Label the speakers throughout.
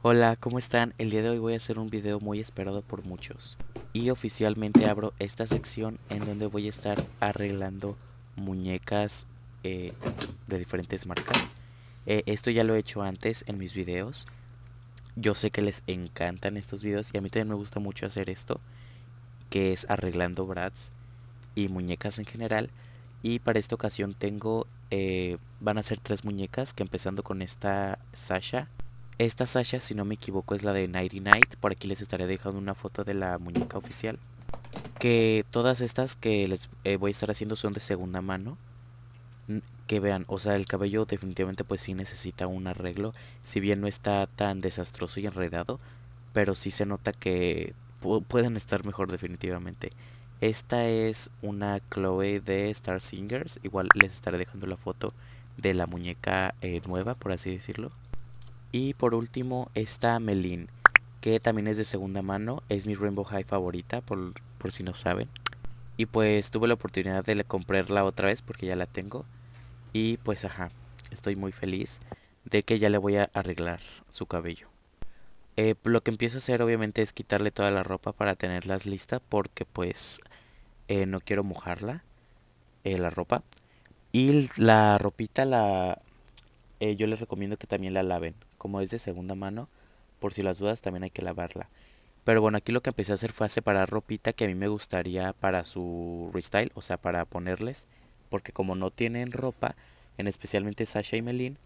Speaker 1: Hola, ¿cómo están? El día de hoy voy a hacer un video muy esperado por muchos. Y oficialmente abro esta sección en donde voy a estar arreglando muñecas eh, de diferentes marcas. Eh, esto ya lo he hecho antes en mis videos. Yo sé que les encantan estos videos y a mí también me gusta mucho hacer esto. Que es arreglando brats y muñecas en general. Y para esta ocasión tengo, eh, van a ser tres muñecas, que empezando con esta Sasha esta Sasha, si no me equivoco, es la de Nighty Night. Por aquí les estaré dejando una foto de la muñeca oficial. Que todas estas que les eh, voy a estar haciendo son de segunda mano. Que vean, o sea, el cabello definitivamente pues sí necesita un arreglo. Si bien no está tan desastroso y enredado. Pero sí se nota que pueden estar mejor definitivamente. Esta es una Chloe de Star Singers. Igual les estaré dejando la foto de la muñeca eh, nueva, por así decirlo. Y por último está Melin, que también es de segunda mano, es mi Rainbow High favorita, por, por si no saben. Y pues tuve la oportunidad de comprarla otra vez porque ya la tengo. Y pues ajá, estoy muy feliz de que ya le voy a arreglar su cabello. Eh, lo que empiezo a hacer obviamente es quitarle toda la ropa para tenerlas listas porque pues eh, no quiero mojarla, eh, la ropa. Y la ropita la yo les recomiendo que también la laven como es de segunda mano, por si las dudas también hay que lavarla. Pero bueno, aquí lo que empecé a hacer fue a separar ropita que a mí me gustaría para su restyle, o sea, para ponerles, porque como no tienen ropa, en especialmente Sasha y Melin,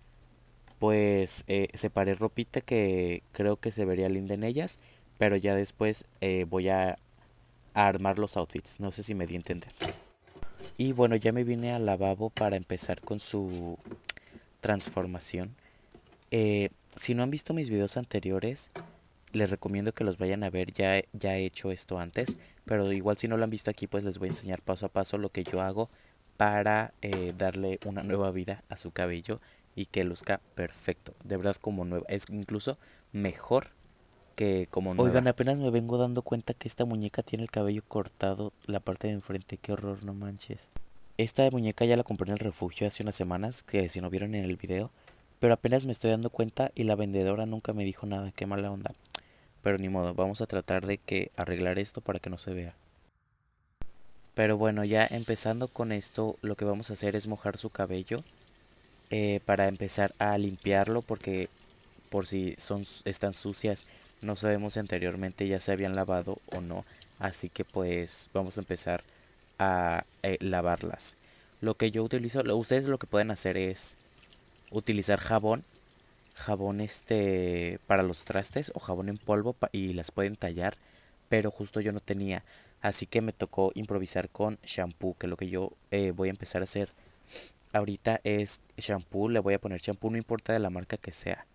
Speaker 1: pues eh, separé ropita que creo que se vería linda en ellas, pero ya después eh, voy a, armar los outfits, no sé si me di a entender. Y bueno, ya me vine al lavabo para empezar con su transformación. Eh, si no han visto mis videos anteriores, les recomiendo que los vayan a ver. Ya, ya he hecho esto antes, pero igual si no lo han visto aquí, pues les voy a enseñar paso a paso lo que yo hago para eh, darle una nueva vida a su cabello y que luzca perfecto. De verdad como nueva. Es incluso mejor que como nueva. Oigan, apenas me vengo dando cuenta que esta muñeca tiene el cabello cortado la parte de enfrente. Qué horror, no manches. Esta muñeca ya la compré en el refugio hace unas semanas, que si no vieron en el video, pero apenas me estoy dando cuenta y la vendedora nunca me dijo nada, qué mala onda. Pero ni modo, vamos a tratar de que arreglar esto para que no se vea. Pero bueno, ya empezando con esto, lo que vamos a hacer es mojar su cabello eh, para empezar a limpiarlo porque por si son están sucias, no sabemos anteriormente ya se habían lavado o no. Así que pues vamos a empezar a eh, lavarlas. Lo que yo utilizo, ustedes lo que pueden hacer es utilizar jabón, jabón este para los trastes o jabón en polvo y las pueden tallar, pero justo yo no tenía, así que me tocó improvisar con shampoo, que lo que yo eh, voy a empezar a hacer ahorita es shampoo, le voy a poner shampoo, no importa de la marca que sea.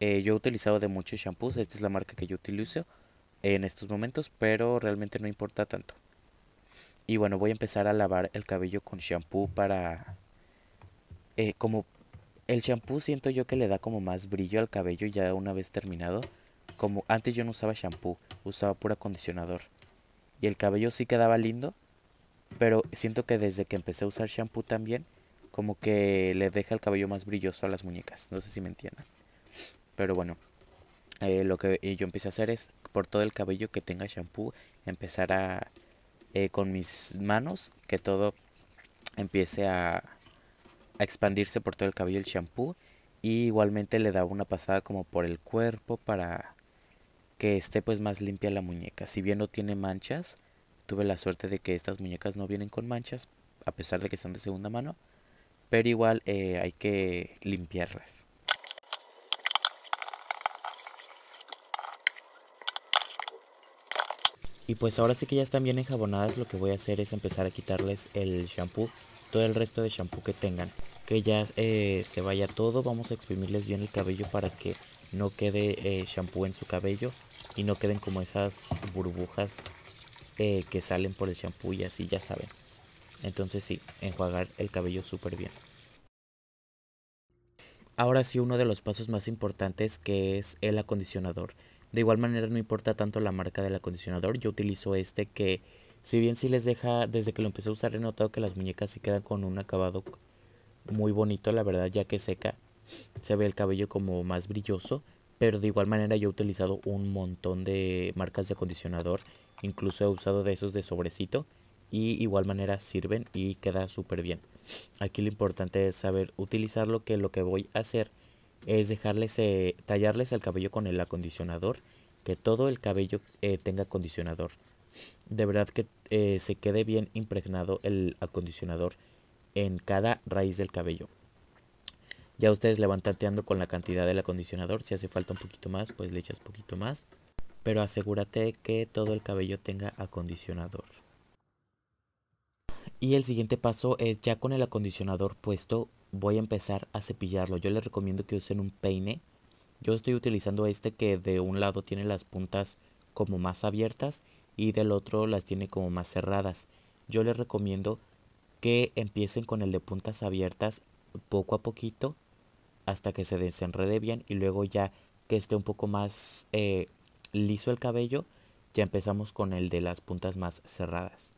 Speaker 1: Eh, yo he utilizado de muchos shampoos, esta es la marca que yo utilizo en estos momentos, pero realmente no importa tanto. Y bueno, voy a empezar a lavar el cabello con shampoo para eh, como el shampoo siento yo que le da como más brillo al cabello ya una vez terminado. Como antes yo no usaba shampoo, usaba puro acondicionador. Y el cabello sí quedaba lindo, pero siento que desde que empecé a usar shampoo también, como que le deja el cabello más brilloso a las muñecas. No sé si me entiendan. Pero bueno, eh, lo que yo empecé a hacer es, por todo el cabello que tenga shampoo, empezar a, eh, con mis manos, que todo empiece a, expandirse por todo el cabello el shampoo y igualmente le daba una pasada como por el cuerpo para que esté pues más limpia la muñeca. Si bien no tiene manchas, tuve la suerte de que estas muñecas no vienen con manchas a pesar de que son de segunda mano, pero igual eh, hay que limpiarlas. Y pues ahora sí que ya están bien enjabonadas, lo que voy a hacer es empezar a quitarles el shampoo todo el resto de shampoo que tengan. Que ya eh, se vaya todo, vamos a exprimirles bien el cabello para que no quede eh, shampoo en su cabello y no queden como esas burbujas eh, que salen por el shampoo y así ya saben. Entonces sí, enjuagar el cabello súper bien. Ahora sí, uno de los pasos más importantes que es el acondicionador. De igual manera no importa tanto la marca del acondicionador, yo utilizo este que si bien sí les deja, desde que lo empecé a usar he notado que las muñecas sí quedan con un acabado muy bonito, la verdad, ya que seca. Se ve el cabello como más brilloso, pero de igual manera yo he utilizado un montón de marcas de acondicionador, incluso he usado de esos de sobrecito y igual manera sirven y queda súper bien. Aquí lo importante es saber utilizarlo que lo que voy a hacer es dejarles, eh, tallarles el cabello con el acondicionador, que todo el cabello eh, tenga acondicionador. De verdad que eh, se quede bien impregnado el acondicionador en cada raíz del cabello. Ya ustedes le van con la cantidad del acondicionador. Si hace falta un poquito más, pues le echas poquito más. Pero asegúrate que todo el cabello tenga acondicionador. Y el siguiente paso es ya con el acondicionador puesto, voy a empezar a cepillarlo. Yo les recomiendo que usen un peine. Yo estoy utilizando este que de un lado tiene las puntas como más abiertas y del otro las tiene como más cerradas. Yo les recomiendo que empiecen con el de puntas abiertas poco a poquito hasta que se desenrede bien y luego ya que esté un poco más eh, liso el cabello ya empezamos con el de las puntas más cerradas.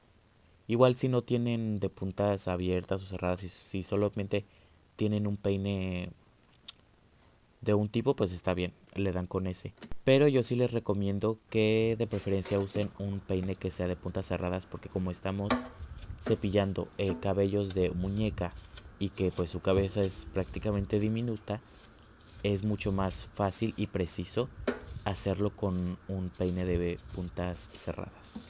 Speaker 1: Igual si no tienen de puntas abiertas o cerradas, si, si solamente tienen un peine de un tipo, pues está bien, le dan con ese. Pero yo sí les recomiendo que de preferencia usen un peine que sea de puntas cerradas porque como estamos cepillando eh, cabellos de muñeca y que pues su cabeza es prácticamente diminuta, es mucho más fácil y preciso hacerlo con un peine de puntas cerradas.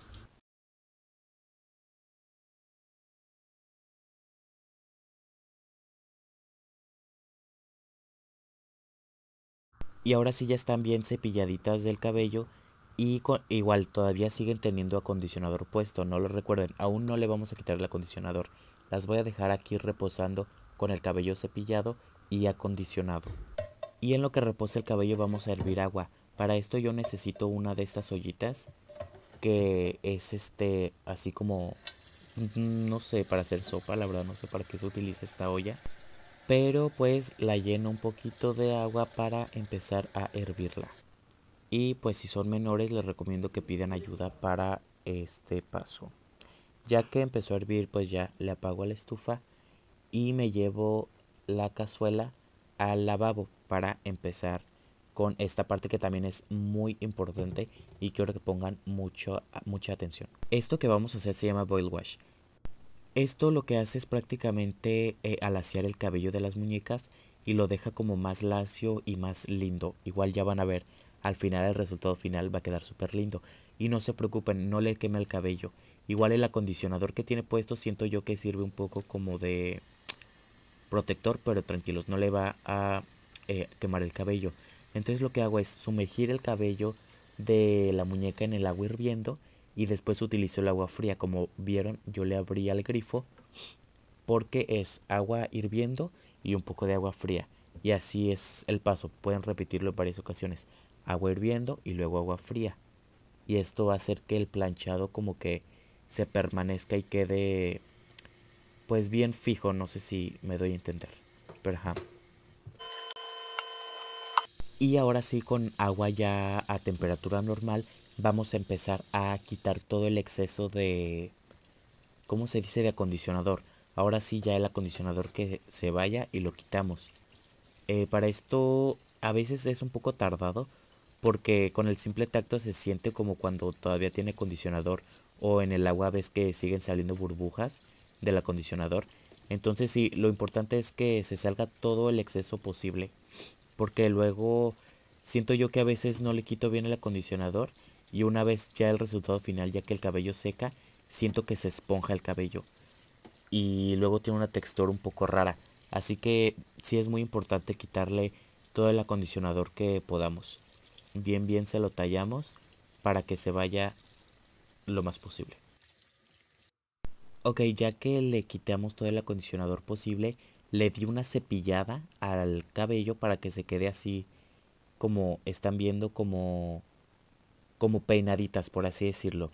Speaker 1: Y ahora sí ya están bien cepilladitas del cabello y igual todavía siguen teniendo acondicionador puesto, no lo recuerden, aún no le vamos a quitar el acondicionador. Las voy a dejar aquí reposando con el cabello cepillado y acondicionado. Y en lo que repose el cabello vamos a hervir agua. Para esto yo necesito una de estas ollitas que es este así como no sé para hacer sopa, la verdad no sé para qué se utiliza esta olla pero pues la lleno un poquito de agua para empezar a hervirla. Y pues si son menores les recomiendo que pidan ayuda para este paso. Ya que empezó a hervir pues ya le apago la estufa y me llevo la cazuela al lavabo para empezar con esta parte que también es muy importante y quiero que pongan mucho, mucha atención. Esto que vamos a hacer se llama boil wash. Esto lo que hace es prácticamente eh, alaciar el cabello de las muñecas y lo deja como más lacio y más lindo. Igual ya van a ver, al final el resultado final va a quedar súper lindo. Y no se preocupen, no le queme el cabello. Igual el acondicionador que tiene puesto siento yo que sirve un poco como de protector, pero tranquilos, no le va a eh, quemar el cabello. Entonces lo que hago es sumergir el cabello de la muñeca en el agua hirviendo y después utilizo el agua fría. Como vieron, yo le abrí el grifo porque es agua hirviendo y un poco de agua fría. Y así es el paso. Pueden repetirlo en varias ocasiones. Agua hirviendo y luego agua fría. Y esto va a hacer que el planchado como que se permanezca y quede pues bien fijo. No sé si me doy a entender. Pero ajá. Y ahora sí con agua ya a temperatura normal vamos a empezar a quitar todo el exceso de, ¿cómo se dice? De acondicionador. Ahora sí ya el acondicionador que se vaya y lo quitamos. Eh, para esto a veces es un poco tardado porque con el simple tacto se siente como cuando todavía tiene acondicionador o en el agua ves que siguen saliendo burbujas del acondicionador. Entonces sí, lo importante es que se salga todo el exceso posible porque luego siento yo que a veces no le quito bien el acondicionador y una vez ya el resultado final, ya que el cabello seca, siento que se esponja el cabello y luego tiene una textura un poco rara. Así que sí es muy importante quitarle todo el acondicionador que podamos. Bien, bien se lo tallamos para que se vaya lo más posible. Ok, ya que le quitamos todo el acondicionador posible, le di una cepillada al cabello para que se quede así como están viendo como como peinaditas, por así decirlo.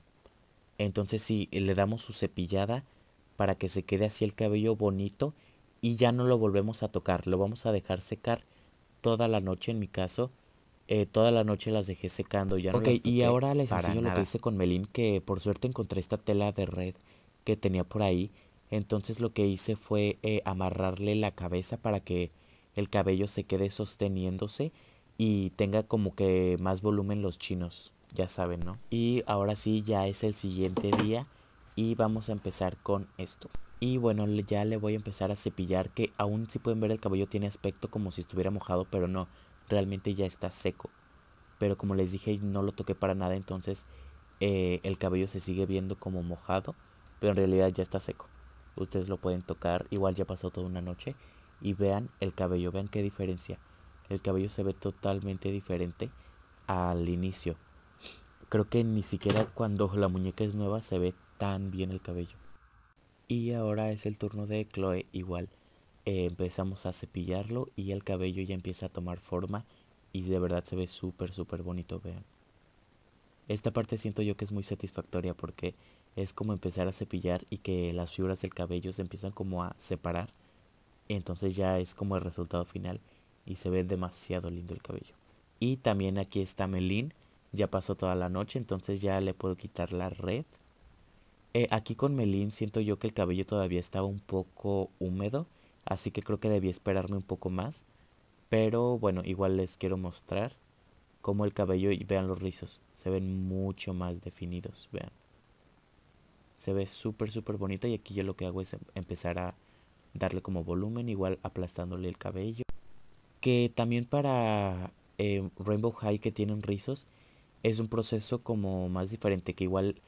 Speaker 1: Entonces sí, le damos su cepillada para que se quede así el cabello bonito y ya no lo volvemos a tocar. Lo vamos a dejar secar toda la noche, en mi caso. Eh, toda la noche las dejé secando. Ya no y ahora les enseño lo que hice con Melín, que por suerte encontré esta tela de red que tenía por ahí. Entonces lo que hice fue eh, amarrarle la cabeza para que el cabello se quede sosteniéndose y tenga como que más volumen los chinos, ya saben, ¿no? Y ahora sí, ya es el siguiente día y vamos a empezar con esto. Y bueno, ya le voy a empezar a cepillar que aún si pueden ver el cabello tiene aspecto como si estuviera mojado, pero no, realmente ya está seco. Pero como les dije, no lo toqué para nada, entonces eh, el cabello se sigue viendo como mojado, pero en realidad ya está seco. Ustedes lo pueden tocar, igual ya pasó toda una noche y vean el cabello, vean qué diferencia. El cabello se ve totalmente diferente al inicio. Creo que ni siquiera cuando la muñeca es nueva se ve tan bien el cabello. Y ahora es el turno de Chloe igual. Eh, empezamos a cepillarlo y el cabello ya empieza a tomar forma y de verdad se ve súper súper bonito, vean. Esta parte siento yo que es muy satisfactoria porque es como empezar a cepillar y que las fibras del cabello se empiezan como a separar. Entonces ya es como el resultado final y se ve demasiado lindo el cabello. Y también aquí está Melin, ya pasó toda la noche, entonces ya le puedo quitar la red. Eh, aquí con Melin siento yo que el cabello todavía estaba un poco húmedo, así que creo que debía esperarme un poco más. Pero bueno, igual les quiero mostrar cómo el cabello y vean los rizos, se ven mucho más definidos, vean. Se ve súper súper bonito y aquí yo lo que hago es em, empezar a darle como volumen, igual aplastándole el cabello. Que también para eh, Rainbow High que tienen rizos es un proceso como más diferente que igual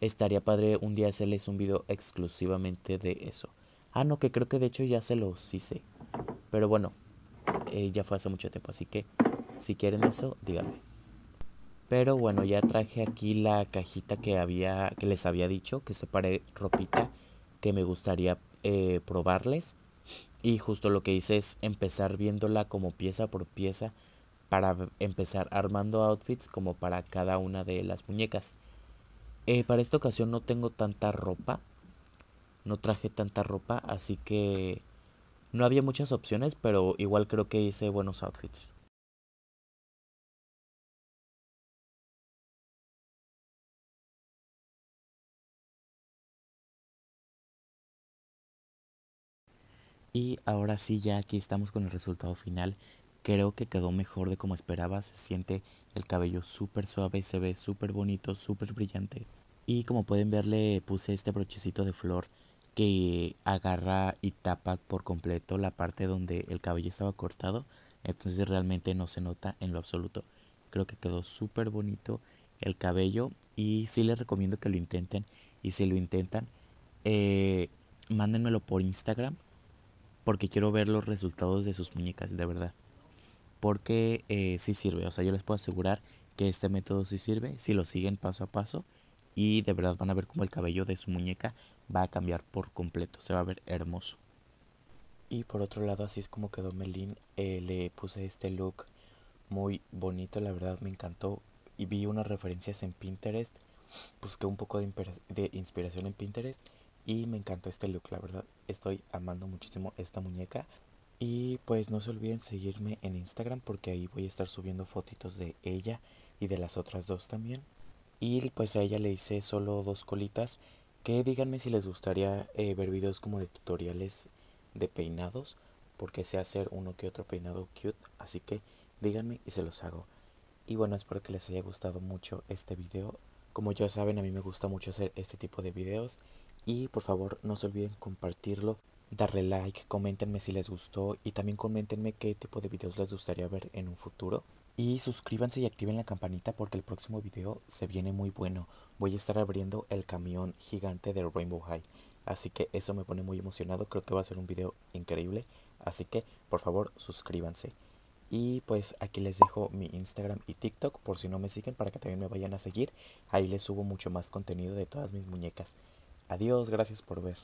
Speaker 1: estaría padre un día hacerles un video exclusivamente de eso. Ah, no, que creo que de hecho ya se los hice. Pero bueno, eh, ya fue hace mucho tiempo, así que si quieren eso, díganme. Pero bueno, ya traje aquí la cajita que había, que les había dicho, que separé ropita que me gustaría eh, probarles. Y justo lo que hice es empezar viéndola como pieza por pieza para empezar armando outfits como para cada una de las muñecas. Eh, para esta ocasión no tengo tanta ropa. No traje tanta ropa, así que no había muchas opciones, pero igual creo que hice buenos outfits. Y ahora sí, ya aquí estamos con el resultado final. Creo que quedó mejor de como esperaba. Se siente el cabello súper suave, se ve súper bonito, súper brillante. Y como pueden ver, le puse este brochecito de flor que agarra y tapa por completo la parte donde el cabello estaba cortado. Entonces realmente no se nota en lo absoluto. Creo que quedó súper bonito el cabello. Y sí les recomiendo que lo intenten. Y si lo intentan, eh, mándenmelo por Instagram porque quiero ver los resultados de sus muñecas, de verdad. Porque eh, sí sirve, o sea, yo les puedo asegurar que este método sí sirve si lo siguen paso a paso y de verdad van a ver cómo el cabello de su muñeca va a cambiar por completo, se va a ver hermoso. Y por otro lado, así es como quedó Melin, eh, le puse este look muy bonito, la verdad me encantó y vi unas referencias en Pinterest, busqué un poco de, de inspiración en Pinterest y me encantó este look, la verdad. Estoy amando muchísimo esta muñeca. Y pues no se olviden seguirme en Instagram porque ahí voy a estar subiendo fotitos de ella y de las otras dos también. Y pues a ella le hice solo dos colitas. Que díganme si les gustaría eh, ver videos como de tutoriales de peinados. Porque sé hacer uno que otro peinado cute. Así que díganme y se los hago. Y bueno, espero que les haya gustado mucho este video. Como ya saben, a mí me gusta mucho hacer este tipo de videos. Y por favor no se olviden compartirlo, darle like, coméntenme si les gustó y también coméntenme qué tipo de videos les gustaría ver en un futuro. Y suscríbanse y activen la campanita porque el próximo video se viene muy bueno. Voy a estar abriendo el camión gigante de Rainbow High. Así que eso me pone muy emocionado. Creo que va a ser un video increíble. Así que por favor suscríbanse. Y pues aquí les dejo mi Instagram y TikTok por si no me siguen para que también me vayan a seguir. Ahí les subo mucho más contenido de todas mis muñecas. Adiós, gracias por ver.